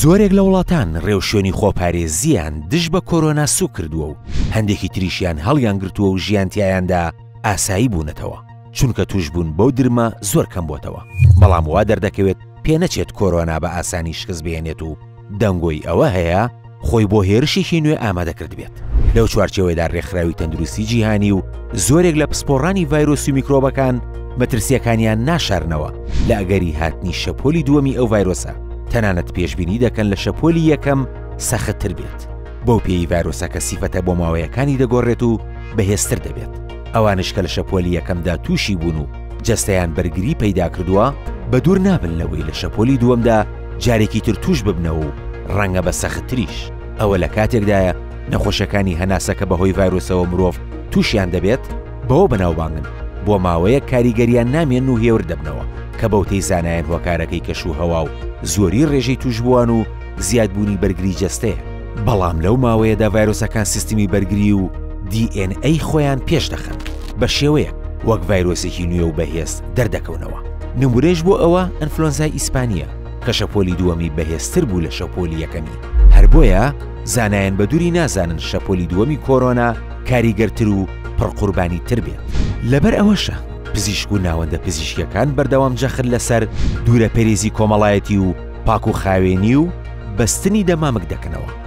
زۆرێک لە وڵاتان رێوشوێنی خۆپارێزییان دژ بە کۆرۆنا سووک کردووە و هەندێکی تریشیان هەڵیانگرتووە و ژیان تیایاندا ئاسایی بوونەتەوە، چونکە تووشبوون بەو درمە زۆر کەم بۆتەوە، بەڵام وا دەردەکەوێت پێنەچێت کۆرۆنا بە ئاسانی شکست بهێنێت و دەنگۆی ئەوە هەیە، خۆی بۆ هێرشێکی نوێ ئامادە کردبێت. لەو چوارچێوەیەدا ڕێکخراوی تەندروستی جیهانی و زۆرێک لە پسپۆڕانی ڤایرۆسی و میکرۆبەکان مەترسیەکانیان ناشارنەوە لە ئەگەری هاتنی شەپۆلی دووەمی ئەو ڤایرۆسە تەنانەت پێشبینی دەکەن لە شەپۆلی یەکەم سەختتر بێت بەو پێی ڤایرۆسەکە سیفەتە بۆ ماوەیەکانی دەگۆڕێت و بەهێزتر دەبێت ئەوانش کە لە شەپۆلی یەکەمدا تووشی بوون و جەستەیان بەرگری پەیدا کردووە بە دوور نابن لەوەی لە شەپۆلی دووەمدا جارێکی تر تووش ببنەوە و ڕەنگە بە سەختتریش. ئەوە لە کاتێکدایە نەخۆشەکانی هەناسە کە بەهۆی ڤایرۆسەوە مرۆڤ تووشیان دەبێت بەوە بەناوبانگن بۆ ماوەیەک کاریگەریان نامێن و هێور دەبنەوە کە بەوتەی زانایان هۆکارەکەی کەشوهەوا و زۆری ڕێژەی تووشبووان و زیادبوونی بەرگری جەستەیە بەڵام لەو ماوەیەدا ڤایرۆسەکان سیستمی بەرگری و DNA خۆیان پێش دەخەن بە شێوەیەک وەک ڤایرۆسێکی نوێ و بەهێز دەردەکەونەوە. نمورەیش بۆ ئەوە ئەنفلۆنزای ئیسپانییە کە شەپۆلی دووەمی بەهێزتر بوو لە شەپۆلی یەکەمی هەر بۆیە زانایان بەدووری نازانن شەپۆلی دووەمی کۆرۆنا کاریگەرتر و پڕ قوربانی تر بێت لەبەر ئەوەشە پزیشک و ناوەندە پزیشکیەکان بەردەوام جەخت لەسەر دوورە پەرێزی کۆمەڵایەتی و پاک و خاوێنی و بەستنی دەمامک دەکەنەوە.